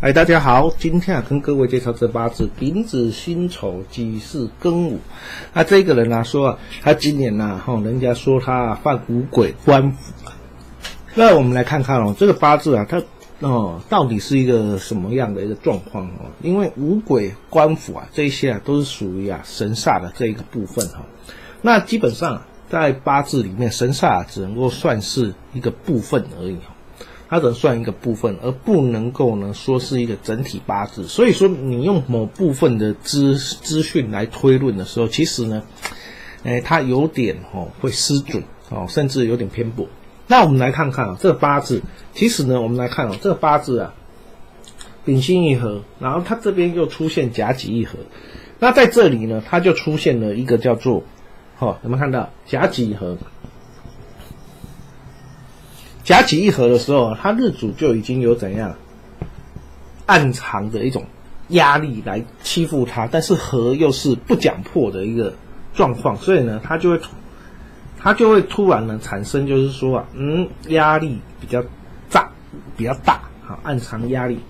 哎，大家好，今天啊跟各位介绍这八字丙子辛丑己巳庚午。那这个人呢说啊，他今年呢，哈，人家说他犯五鬼官府。那我们来看看哦，这个八字啊，它哦到底是一个什么样的一个状况哦？因为五鬼官府啊，这些啊都是属于啊神煞的这一个部分哈。那基本上在八字里面，神煞只能够算是一个部分而已哦。它只能算一个部分，而不能够呢说是一个整体八字。所以说，你用某部分的资资讯来推论的时候，其实呢，哎，它有点哦会失准哦，甚至有点偏颇。那我们来看看啊，这个八字，其实呢，我们来看哦，这个八字啊，丙辛一合，然后它这边又出现甲己一合，那在这里呢，它就出现了一个叫做，哦，有没有看到甲己合？夹起一合的时候，他日主就已经有怎样暗藏的一种压力来欺负他，但是合又是不讲破的一个状况，所以呢，他就会他就会突然呢产生，就是说啊，嗯，压力比较大，比较大，好，暗藏压力，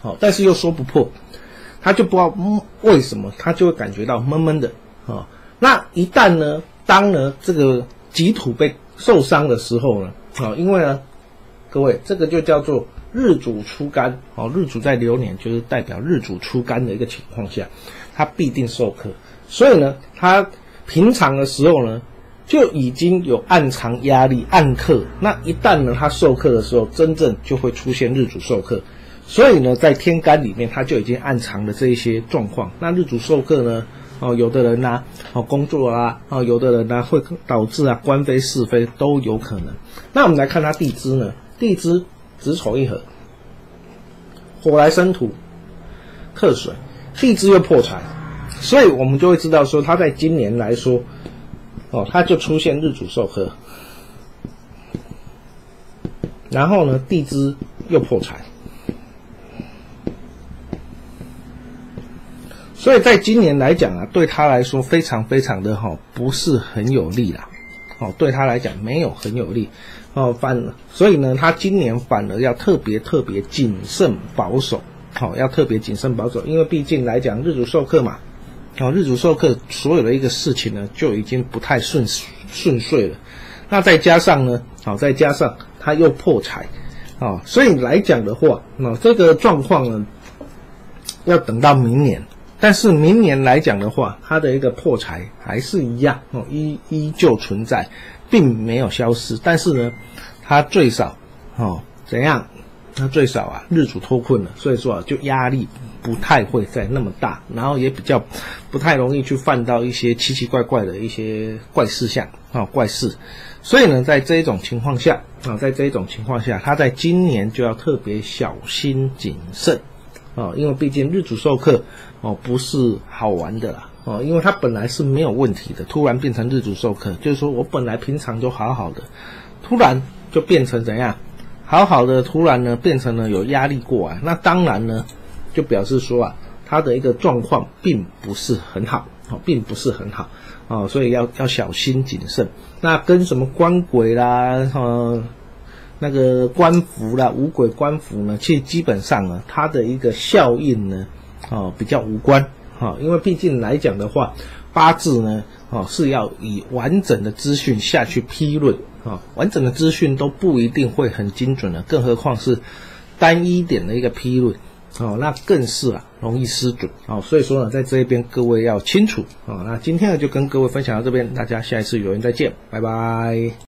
好，但是又说不破，他就不知道为什么，他就会感觉到闷闷的，啊，那一旦呢，当呢这个己土被受伤的时候呢？好，因为呢，各位，这个就叫做日主出干，哦，日主在流年，就是代表日主出干的一个情况下，他必定受克。所以呢，他平常的时候呢，就已经有暗藏压力、暗克。那一旦呢，他受克的时候，真正就会出现日主受克。所以呢，在天干里面，他就已经暗藏了这一些状况。那日主受克呢？哦，有的人呢，哦，工作啊，哦，有的人呢，会导致啊官非是非都有可能。那我们来看他地支呢，地支子丑一合，火来生土，克水，地支又破财，所以我们就会知道说，他在今年来说，哦，他就出现日主受克，然后呢，地支又破财。所以在今年来讲啊，对他来说非常非常的哈，不是很有利啦，哦，对他来讲没有很有利，哦，反所以呢，他今年反而要特别特别谨慎保守，好，要特别谨慎保守，因为毕竟来讲日主授课嘛，哦，日主授课所有的一个事情呢就已经不太顺顺遂了，那再加上呢，好，再加上他又破财，哦，所以来讲的话，那这个状况呢，要等到明年。但是明年来讲的话，它的一个破财还是一样哦，依依旧存在，并没有消失。但是呢，它最少哦怎样？它最少啊日主脱困了，所以说啊就压力不太会再那么大，然后也比较不太容易去犯到一些奇奇怪怪的一些怪事项啊怪事。所以呢，在这一种情况下啊，在这一种情况下，他在今年就要特别小心谨慎。哦，因为毕竟日主授课哦不是好玩的啦哦，因为它本来是没有问题的，突然变成日主授课，就是说我本来平常就好好的，突然就变成怎样？好好的突然呢变成了有压力过来，那当然呢就表示说啊，他的一个状况并不是很好哦，并不是很好哦，所以要要小心谨慎。那跟什么官鬼啦，呃。那个官符啦，五鬼官符呢，其实基本上呢，它的一个效应呢，哦，比较无关，哈，因为毕竟来讲的话，八字呢，哦，是要以完整的资讯下去批论，啊，完整的资讯都不一定会很精准的，更何况是单一点的一个批论，哦，那更是啊，容易失准，哦，所以说呢，在这一边各位要清楚，啊，那今天呢就跟各位分享到这边，大家下一次有缘再见，拜拜。